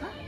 huh?